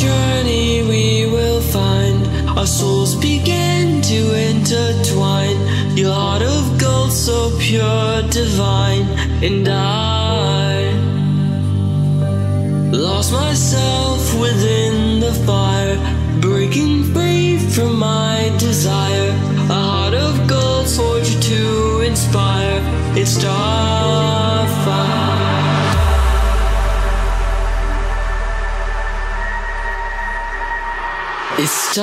journey we will find our souls begin to intertwine. Your heart of gold, so pure, divine, and I lost myself within the fire, breaking free from my desire. A heart of gold, forged to inspire. It's starfire. It's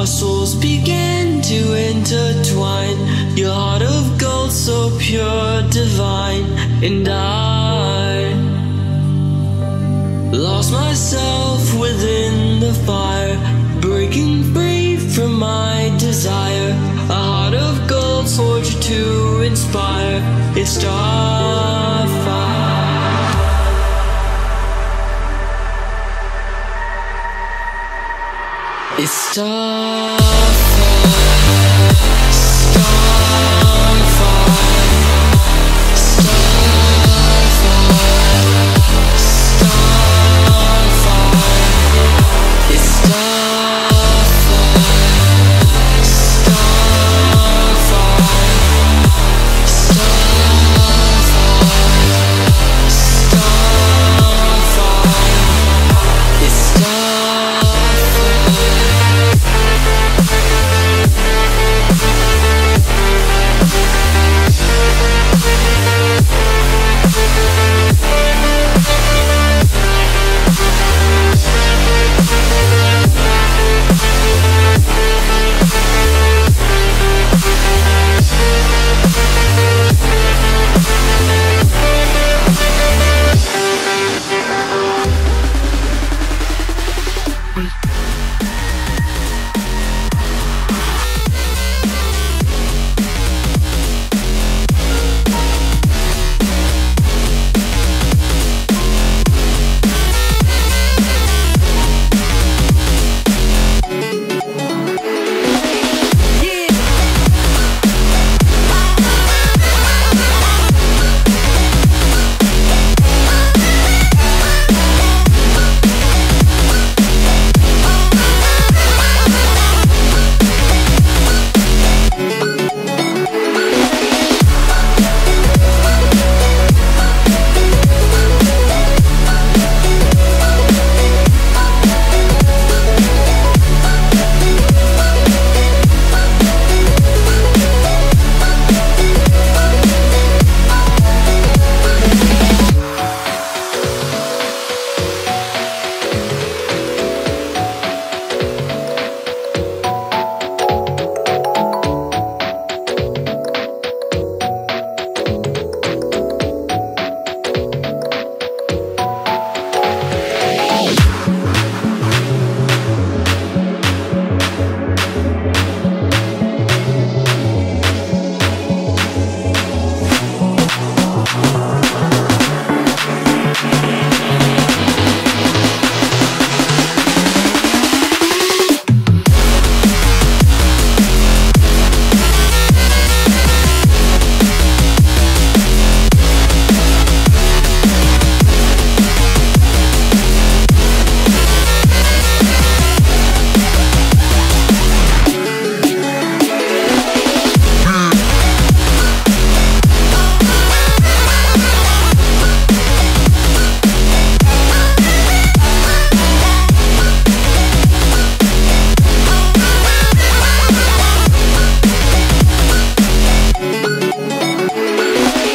our souls begin to intertwine. Your heart of gold, so pure, divine, and I lost myself within the fire, breaking free from my desire. A heart of gold, forged to inspire. It's starfire. Starfire.